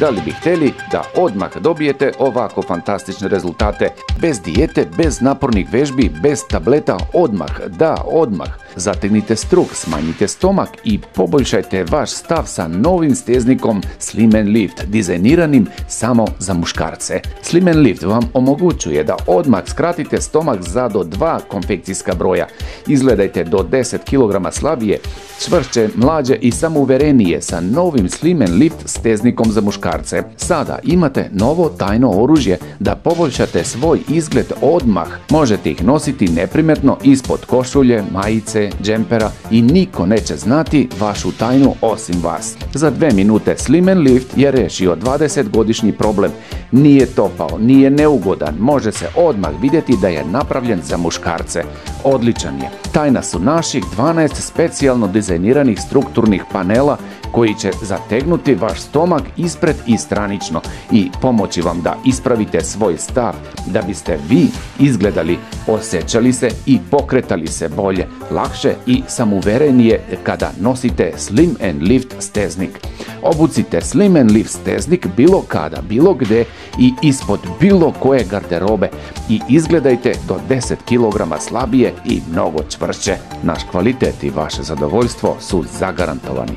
Da li bi htjeli da odmah dobijete ovako fantastične rezultate? Bez dijete, bez napornih vežbi, bez tableta, odmah, da, odmah. Zategnite struk, smanjite stomak i poboljšajte vaš stav sa novim steznikom Slim Lift, dizajniranim samo za muškarce. Slim Lift vam omogućuje da odmah skratite stomak za do dva konfekcijska broja. Izgledajte do 10 kg slabije, čvršće, mlađe i samouverenije sa novim Slim Lift steznikom za muškarce. Sada imate novo tajno oružje da poboljšate svoj izgled odmah. Možete ih nositi neprimetno ispod košulje, majice, džempera i niko neće znati vašu tajnu osim vas. Za dve minute Slim Lift je rešio 20-godišnji problem. Nije topao, nije neugodan, može se odmah vidjeti da je napravljen za muškarce. Odličan je. Tajna su naših 12 specijalno dizajniranih strukturnih panela koji će zategnuti vaš stomak ispred i stranično i pomoći vam da ispravite svoj stav, da biste vi izgledali, osjećali se i pokretali se bolje, lakše i samouverenije kada nosite Slim and Lift steznik. Obucite Slim and Lift steznik bilo kada, bilo gde i ispod bilo koje garderobe i izgledajte do 10 kg slabije i mnogo čvršće. Naš kvalitet i vaše zadovoljstvo su zagarantovani.